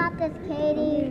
got this, Katie.